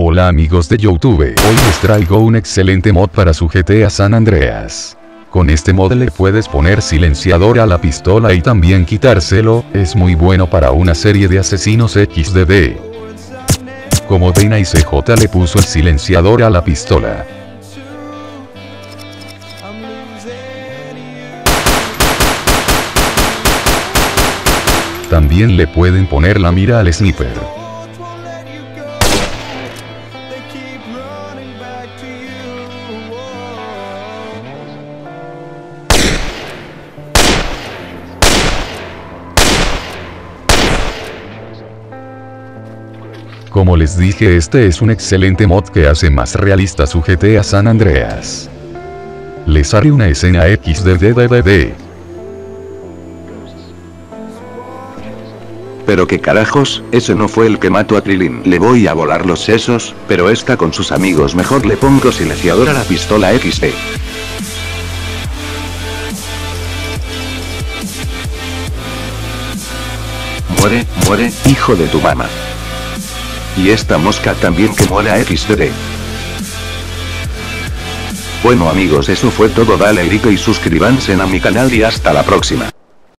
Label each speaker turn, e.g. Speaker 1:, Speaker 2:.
Speaker 1: Hola amigos de Youtube, hoy les traigo un excelente mod para su GTA San Andreas. Con este mod le puedes poner silenciador a la pistola y también quitárselo, es muy bueno para una serie de asesinos XDD. Como Dana y CJ le puso el silenciador a la pistola. También le pueden poner la mira al sniper. Como les dije este es un excelente mod que hace más realista su GTA San Andreas. Les haré una escena XDDDD.
Speaker 2: Pero qué carajos, ese no fue el que mató a Krilin. Le voy a volar los sesos, pero está con sus amigos mejor le pongo silenciador a la pistola XD. Muere, muere, hijo de tu mamá. Y esta mosca también que mola XDD. Bueno amigos eso fue todo dale like y suscríbanse a mi canal y hasta la próxima.